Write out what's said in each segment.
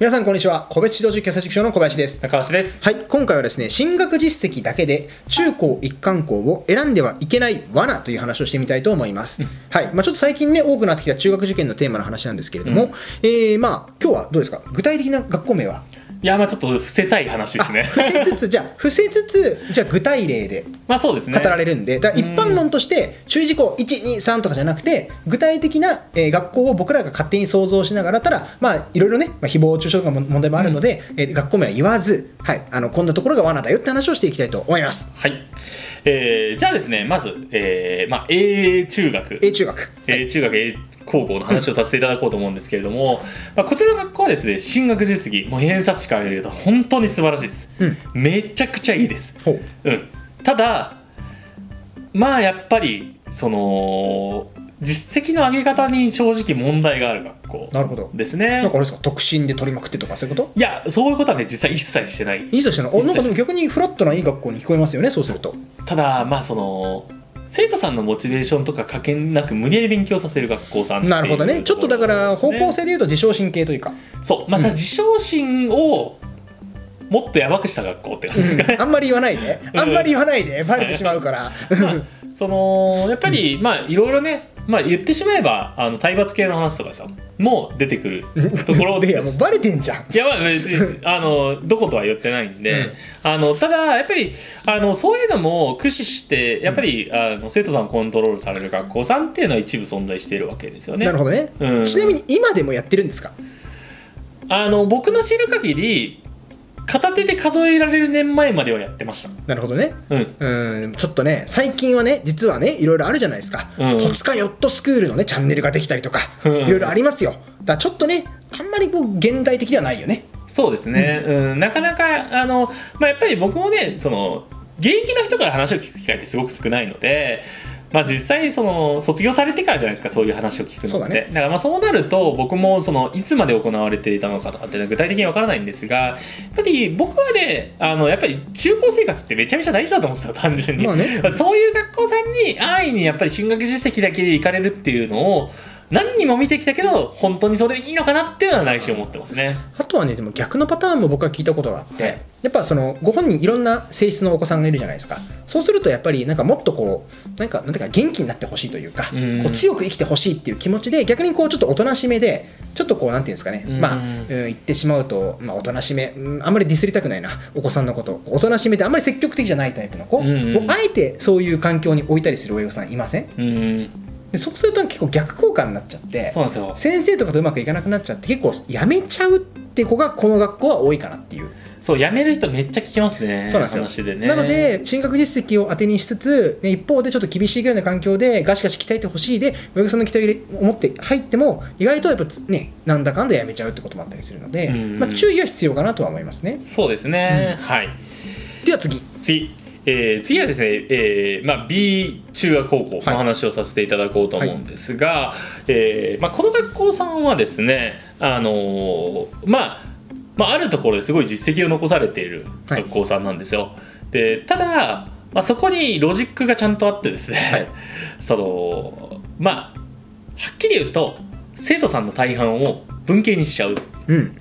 皆さんこんにちは。個別指導塾キャサ塾長の小林です。中橋です。はい、今回はですね、進学実績だけで中高一貫校を選んではいけない罠という話をしてみたいと思います。はい、まあちょっと最近ね、多くなってきた中学受験のテーマの話なんですけれども、えー、まあ今日はどうですか？具体的な学校名は？いや、まあちょっと伏せたい話ですね。伏せつつ、じゃあ、伏せつつ、じゃあ具体例でまあそうですね。語られるんで、だ一般論として注意事項1、2、3とかじゃなくて、具体的な、えー学校を僕らが勝手に想像しながら、ただ、まあ、いろいろね、まあ、誹謗中傷とかも問題もあるので、えー学校名は言わず、はい、あのこんなところが罠だよって話をしていきたいと思います。はい。えー、じゃあですね、まず、えー、まあ A 中学。A 中学。A 中学 A 高校の話をさせていただこうと思うんですけれども、まあ、こちらの学校はですね進学実績もう偏差値から言うと本当に素晴らしいです、うん。めちゃくちゃいいです、ほう。うん、ただまあやっぱりその実績の上げ方に正直問題がある学校なるほど。ですね。なんかあれですか、特進で取りまくってとか、そういうこと？いやそういうことはね実際一切してない。いいとしての、おなんか逆にフラットないい学校に聞こえますよね、そうすると。ただまあその生徒さんのモチベーションとかかけなく無理やり勉強させる学校さんっていうなるほどね。ちょっとだから、方向性で言うと自称神経というか、そう。またうん。自称心をもっとやばくした学校って感じですかね。あんまり言わないで、あんまり言わないで、バレてしまうから。まあそのやっぱりまあいろいろねまあ言ってしまえばあの体罰系の話とかさもう出てくる ところで、いや、もうバレてんじゃん。いやまあ別にあのどことは言ってないんで、あのただやっぱりあのそういうのも駆使してやっぱり、あの生徒さんをコントロールされる学校さんっていうのは一部存在しているわけですよね。なるほどね。うんちなみに今でもやってるんですか？あの僕の知る限り片手で数えられる年前まではやってました。なるほどね。うんうん、ちょっとね、最近はね、実はね、いろいろあるじゃないですか。うん戸塚ヨットスクールのね、チャンネルができたりとか、うんいろいろありますよ。だからちょっとね、あんまりこう、現代的ではないよね。そうですね、うんなかなかあの、まあ、やっぱり僕もねその現役の人から話を聞く機会ってすごく少ないので、まあ、実際その卒業されてからじゃないですかそういう話を聞くのって。だね。からまあそうなると僕もそのいつまで行われていたのかとかっていうのは具体的にわからないんですがやっぱり僕はねあのやっぱり中高生活ってめちゃめちゃ大事だと思うんですよ単純に、まあね。そういう学校さんに安易にやっぱり進学実績だけで行かれるっていうのを何人も見てきたけど本当にそれでいいのかなっていうのは内心思ってますね。あとはね、でも逆のパターンも僕は聞いたことがあって、はいやっぱそのご本人いろんな性質のお子さんがいるじゃないですか。そうするとやっぱりなんかもっとこう、なんかなんていうか元気になってほしいというか、うん。こう強く生きてほしいっていう気持ちで逆にこうちょっとおとなしめで、ちょっとこうなんていうんですかね、うん。まあ、うん、言ってしまうと、まあ、おとなしめ、うんあんまりディスりたくないな、お子さんのこと、おとなしめであんまり積極的じゃないタイプの子。を、あえてそういう環境に置いたりする親御さんいません？うん。でそうすると結構逆効果になっちゃって、そうなんですよ。先生とかとうまくいかなくなっちゃって結構やめちゃうって子がこの学校は多いかなっていう、そう、辞める人めっちゃ聞きますね。そうなんですよ話でね。なの、で進学実績を当てにしつつ、ね一方でちょっと厳しいぐらいの環境でガシガシ鍛えてほしいで親御さんの期待を入れ思って入っても意外とやっぱつねなんだかんだやめちゃうってこともあったりするので、うんまあ、注意は必要かなとは思いますねそうですね。はい。では次次。えー次はですね、えーまあ、B 中学高校の話をさせていただこうと思うんですが、えーまあ、この学校さんはですね、あのーまあまあ、あるところですごい実績を残されているはい。学校さんなんですよ。でただ、まあ、そこにロジックがちゃんとあってですね、はい。そのまあはっきり言うと生徒さんの大半を文系にしちゃう。うん。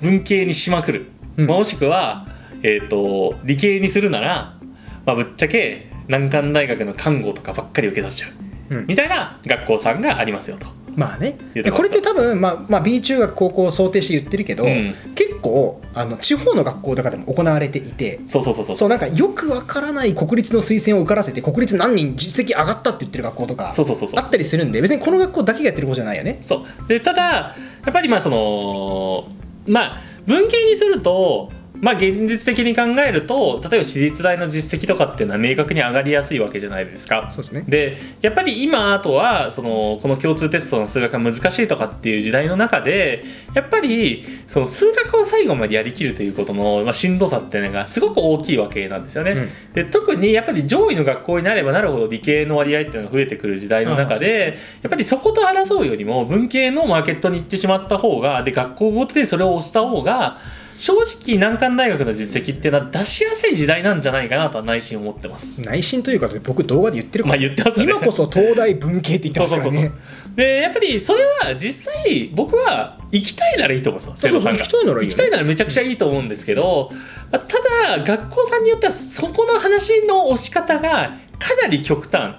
文系にしまくる、うん。まあもしくは、えー、と理系にするなら、まあ、ぶっちゃけ難関大学の看護とかばっかり受けさせちゃう、うん。みたいな学校さんがありますよと。まあね。これって多分、まあまあ、B 中学高校を想定して言ってるけど、うん。結構あの地方の学校とかでも行われていてそうそうそうそうそう。なんかよくわからない国立の推薦を受からせて国立何人実績上がったって言ってる学校とかそうそうそうそう。あったりするんで別にこの学校だけがやってることじゃないよね。そう。でただやっぱりまあそのまあ文系にするとまあ現実的に考えると例えば私立大の実績とかっていうのは明確に上がりやすいわけじゃないですか。そうですね。でやっぱり今あとはそのこの共通テストの数学が難しいとかっていう時代の中でやっぱりその数学を最後までやりきるということの、まあ、しんどさっていうのがすごく大きいわけなんですよね。うんで特にやっぱり上位の学校になればなるほど理系の割合っていうのが増えてくる時代の中でやっぱりそこと争うよりも文系のマーケットに行ってしまった方がで学校ごとでそれを押した方が正直難関大学の実績っていうのは出しやすい時代なんじゃないかなとは内心思ってます。内心というか僕動画で言ってるから、まあ言ってますよね。今こそ東大文系って言ってますからね。そうそうそうそう。でやっぱりそれは実際僕は行きたいならいいと思うんですよ。生徒さんが。行きたいならいいよね。行きたいならめちゃくちゃいいと思うんですけど、まあただ学校さんによってはそこの話の押し方がかなり極端。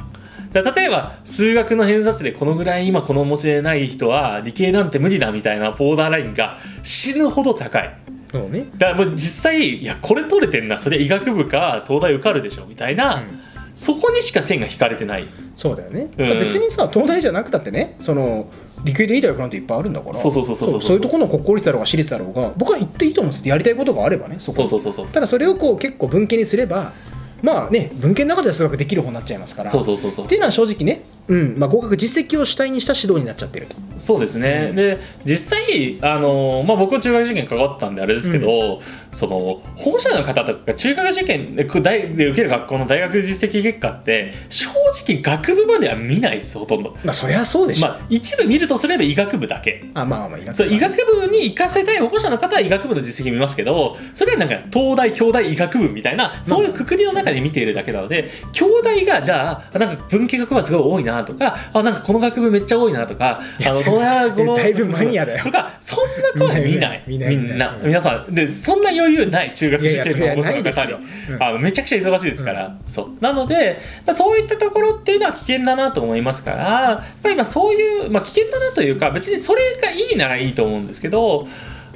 だ例えば数学の偏差値でこのぐらい今この面白いない人は理系なんて無理だみたいなボーダーラインが死ぬほど高いそうね。だからもう実際いやこれ取れてんなそれ医学部か東大受かるでしょみたいな、うん。そこにしか線が引かれてない。そうだよね、うん。別にさ東大じゃなくたってねその理系でいい大学なんていっぱいあるんだからそうそうそうそうそうそう。いうところの国公立だろうが私立だろうが僕は行っていいと思うんですやりたいことがあればねそこ。そうそうそうそうただそれをこう結構文系にすればまあね文系の中では数学できる方になっちゃいますから。そうそうそうそう。っていうのは正直ね、うんまあ、合格実績を主体にした指導になっちゃってると。そうですね、で実際あの、まあ、僕は中学受験関わったんであれですけど、その保護者の方とかが中学受験で大で受ける学校の大学実績結果って正直学部までは見ないですほとんど。まあそりゃそうでしょ、まあ、一部見るとすれば医学部だけ。あまあまあ医学そう医学部に行かせたい保護者の方は医学部の実績見ますけどそれはなんか東大京大医学部みたいなそういうくくりの中で見ているだけなので京大がじゃあなんか文系学部はすごい多いなとかあなんかこの学部めっちゃ多いなとかあのこのだいぶマニアだよ。とかそんな子は見ない。みんなうん皆さん。でそんな余裕ない中学受験の保護者のいやいやそ方にうん。あのめちゃくちゃ忙しいですから、そう。なのでまあそういったところっていうのは危険だなと思いますからやっぱり今そういう、まあ、危険だなというか別にそれがいいならいいと思うんですけど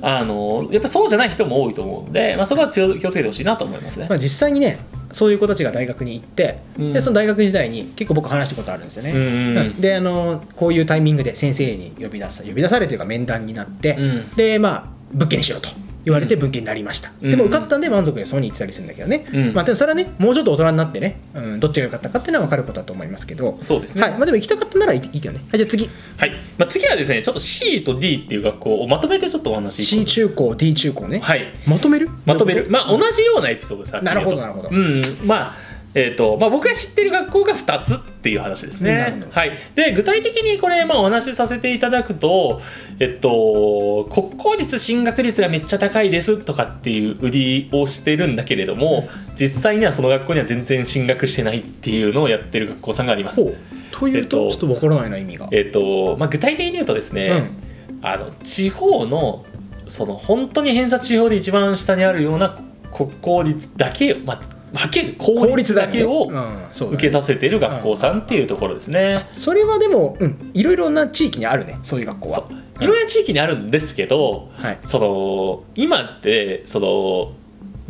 あのやっぱそうじゃない人も多いと思うんで、まあ、そこは気をつけてほしいなと思いますね。まあ、実際にねそういう子たちが大学に行って、うん。でその大学時代に結構僕話したことあるんですよね、うんうんうん。であのこういうタイミングで先生に呼び出さ呼び出されるというか面談になって、うん。でまあ文系にしろと言われて文系になりました、うん。でも受かったんで満足でそうに言ってたりするんだけどね、うん。まあ、でもそれはねもうちょっと大人になってね、うん、どっちが良かったかっていうのは分かることだと思いますけど。そうですね。はい。まあ、でも行きたかったならいいけどね。はい。じゃあ次。はい。まあ、次はですねちょっと C と D っていう学校をまとめてちょっとお話し C 中高 D 中高ね、はい。まとめる？まとめる、まあ、同じようなエピソードです。なるほどなるほど。うん。まあえーとまあ、僕が知ってる学校が2つっていう話です。ね。はい、で具体的にこれ、まあ、お話しさせていただくと、えっと、国公立進学率がめっちゃ高いですとかっていう売りをしてるんだけれども実際にはその学校には全然進学してないっていうのをやってる学校さんがあります。ほう。というと、えっとちょっと分からないな意味が、えっとまあ、具体的に言うとですね、あの地方のその本当に偏差値表で一番下にあるような国公立だけ、まあ、はける公立だけを受けさせている学校さんっていうところですね。それはでも、うん、いろいろな地域にあるねそういう学校は。そう。いろんな地域にあるんですけど、はい。その今ってその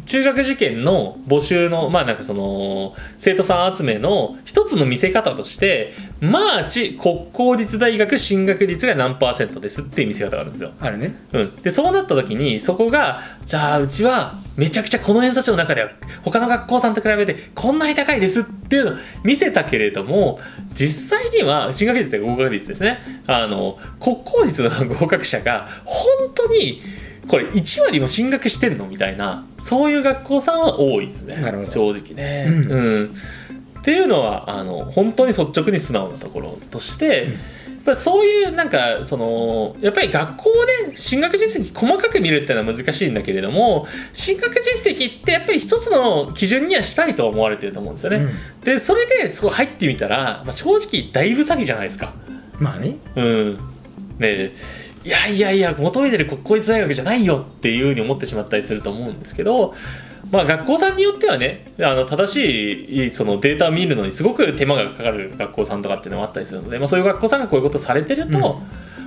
中学受験の募集のまあなんかその生徒さん集めの一つの見せ方としてマーチ国公立大学進学率が何パーセントですっていう見せ方があるんですよ。あるね。うん、でそうなった時にそこがじゃあうちはめちゃくちゃこの偏差値の中では他の学校さんと比べてこんなに高いですっていうのを見せたけれども実際には進学率で合格率ですね。あの国公立の合格者が本当にこれ1割も進学してんの？みたいなそういう学校さんは多いですね。なるほど。正直ね。うん。うん。っていうのはあの本当に率直に素直なところとして、やっぱそういうなんかそのやっぱり学校で進学実績細かく見るっていうのは難しいんだけれども進学実績ってやっぱり一つの基準にはしたいと思われてると思うんですよね。でそれでそこ入ってみたら、まあ、正直だいぶ詐欺じゃないですか。まあね。うん、ねいやいやいや求めてる国公立大学じゃないよっていうふうに思ってしまったりすると思うんですけど、まあ、学校さんによってはねあの正しいそのデータを見るのにすごく手間がかかる学校さんとかっていうのもあったりするので、まあ、そういう学校さんがこういうことされてると、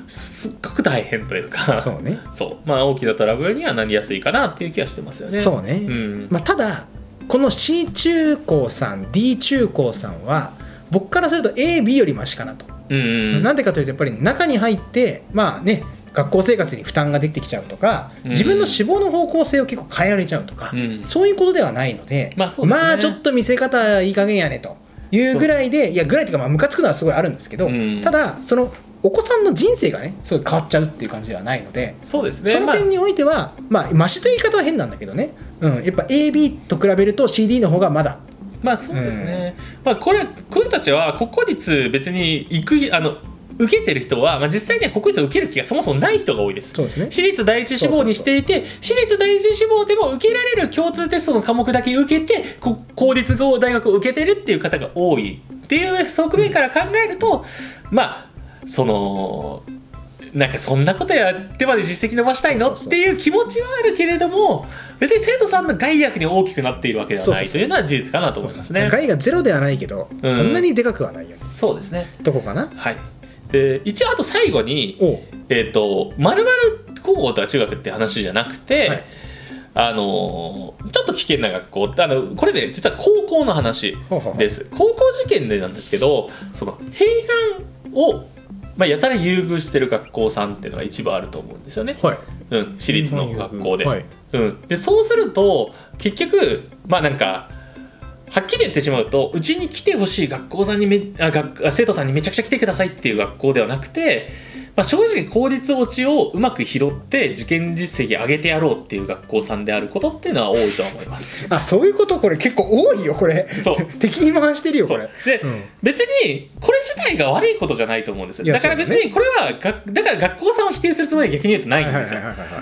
すっごく大変というかそうね。そう。まあ、大きなトラブルにはなりやすいかなっていう気がしてますよね。そうね、うん。まあ、ただこの C 中高さん D 中高さんは僕からすると AB よりマシかなと、うんうんなんでかというとやっぱり中に入ってまあね学校生活に負担が出てきちゃうとかうん自分の志望の方向性を結構変えられちゃうとか、うん。そういうことではないので,、まあですね。ちょっと見せ方いい加減やねというぐらいでいやぐらいっていうかまあムカつくのはすごいあるんですけど、うん。ただそのお子さんの人生がねすごい変わっちゃうっていう感じではないので、そうですね。そのまあ点においては、まあ、マシという言い方は変なんだけどね、うん、やっぱ AB と比べると CD の方がまだまあそうですね、まあこれこういう人たちは国公立別に行くあの受けてる人は、まあ、実際には国立を受ける気がそもそもない人が多いです。そうですね。私立第一志望にしていて私立第一志望でも受けられる共通テストの科目だけ受けてこ公立大学を受けてるっていう方が多い。っていう側面から考えるとまあそのなんかそんなことやってまで実績伸ばしたいの？っていう気持ちはあるけれども別に生徒さんの害悪に大きくなっているわけではないというのは事実かなと思いますね。害がゼロではないけど、うん。そんなにでかくはないよね。そうですね。どこかな？はい。で一応あと最後にえっ、と〇〇高校とは中学って話じゃなくて、はい。あのーちょっと危険な学校。ってあのこれね実は高校の話です。高校受験でなんですけどその併願を、まあ、やたら優遇してる学校さんっていうのが一部あると思うんですよね、はい。うん、私立の学校で,、はい。うん、でそうすると結局まあなんかはっきり言ってしまうとうちに来てほしい学校さんにめあ学あ生徒さんにめちゃくちゃ来てくださいっていう学校ではなくて、まあ、正直公立落ちをうまく拾って受験実績上げてやろうっていう学校さんであることっていうのは多いとは思います。あそういうことこれ結構多いよこれ。そう。敵に回してるよこれ。で、うん。別にこれ自体が悪いことじゃないと思うんですだから別にこれはがだから学校さんを否定するつもりは逆に言うとないんですよ。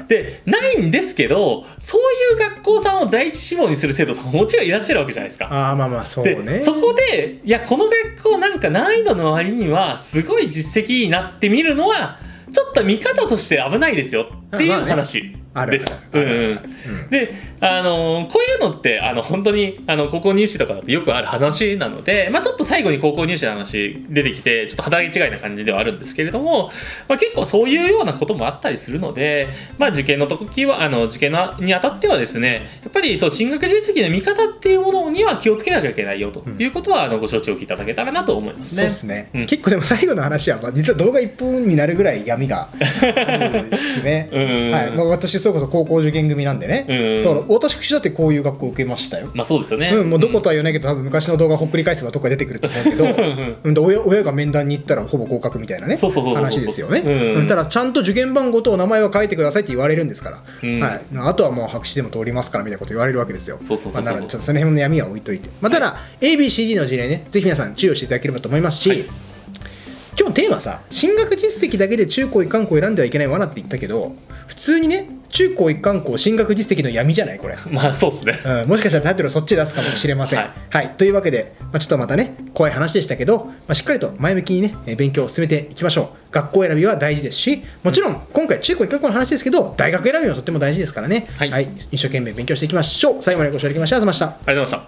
でないんですけどそういう学校さんを第一志望にする生徒さんももちろんいらっしゃるわけじゃないですか。ああまあまあそうでねそこでいやこの学校なんか難易度の割にはすごい実績いいなって見るのはちょっと見方として危ないですよ。っていう話です。で、あのーこういうのってあの本当にあの高校入試とかだとよくある話なので、まあ、ちょっと最後に高校入試の話出てきてちょっと働き違いな感じではあるんですけれども、まあ、結構そういうようなこともあったりするので、まあ、受験の時はあの受験のにあたってはですねやっぱりそう進学実績の見方っていうものには気をつけなきゃいけないよということは、あのご承知おきいただけたらなと思いますね。そうですね、うん。結構でも最後の話は、まあ、実は動画1分になるぐらい闇があるんですね、う んはい。まあ、私それこそ高校受験組なんでね、うん。だから私だってこういう学校受けましたよ、まあそうですよね。うん、もうどことは言わないけど多分昔の動画ほっくり返せばどっか出てくると思うけど うん。で親親が面談に行ったらほぼ合格みたいなね。そうそうそうそうそう。話ですよね、うん。うん。ただちゃんと受験番号とお名前は書いてくださいって言われるんですから、うん。はい、あとはもう白紙でも通りますからみたいなこと言われるわけですよ。そうそうそうそちょっとその辺の闇は置いといて、まあ、ただ、ABCD の事例ねぜひ皆さん注意をしていただければと思いますし、はい。今日のテーマさ進学実績だけで中高一貫校を選んではいけない罠って言ったけど普通にね中高一貫校進学実績の闇じゃないこれ、まあそうですね。うん、もしかしたらタイトルそっち出すかもしれません。ははい。い、というわけで、まあ、ちょっとまたね怖い話でしたけど、まあ、しっかりと前向きにねえー勉強を進めていきましょう。学校選びは大事ですしもちろん今回中高一貫校の話ですけど大学選びもとっても大事ですからね、はい。一生懸命勉強していきましょう。最後までご視聴いただきましてありがとうございました。ありがとうございました。